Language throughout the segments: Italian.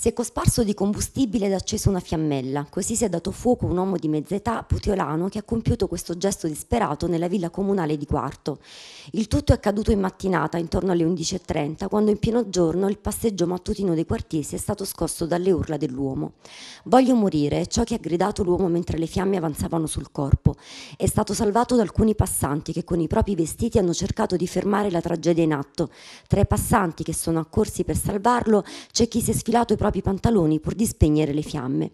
Si è cosparso di combustibile ed acceso una fiammella, così si è dato fuoco un uomo di mezza età, putiolano, che ha compiuto questo gesto disperato nella villa comunale di Quarto. Il tutto è accaduto in mattinata, intorno alle 11.30, quando in pieno giorno il passeggio mattutino dei quartiesi è stato scosso dalle urla dell'uomo. Voglio morire, è ciò che ha gridato l'uomo mentre le fiamme avanzavano sul corpo. È stato salvato da alcuni passanti che con i propri vestiti hanno cercato di fermare la tragedia in atto. Tra i passanti che sono accorsi per salvarlo c'è chi si è sfilato i propri propri pantaloni pur di spegnere le fiamme.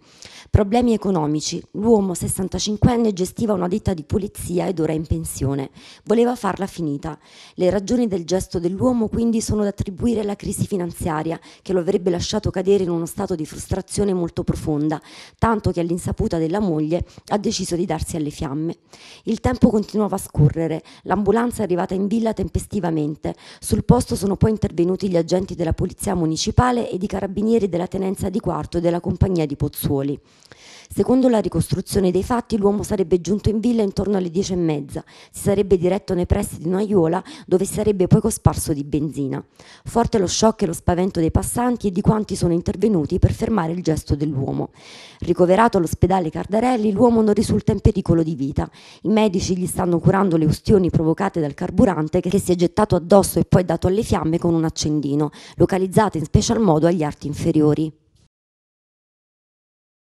Problemi economici. L'uomo 65enne gestiva una ditta di pulizia ed ora è in pensione. Voleva farla finita. Le ragioni del gesto dell'uomo quindi sono da attribuire alla crisi finanziaria che lo avrebbe lasciato cadere in uno stato di frustrazione molto profonda, tanto che all'insaputa della moglie ha deciso di darsi alle fiamme. Il tempo continuava a scorrere, l'ambulanza è arrivata in villa tempestivamente. Sul posto sono poi intervenuti gli agenti della polizia municipale e i carabinieri della della tenenza di quarto della compagnia di Pozzuoli. Secondo la ricostruzione dei fatti, l'uomo sarebbe giunto in villa intorno alle dieci e mezza, si sarebbe diretto nei pressi di Noiola, dove si sarebbe poi cosparso di benzina. Forte lo shock e lo spavento dei passanti e di quanti sono intervenuti per fermare il gesto dell'uomo. Ricoverato all'ospedale Cardarelli, l'uomo non risulta in pericolo di vita. I medici gli stanno curando le ustioni provocate dal carburante che si è gettato addosso e poi dato alle fiamme con un accendino, localizzato in special modo agli arti inferiori. истории.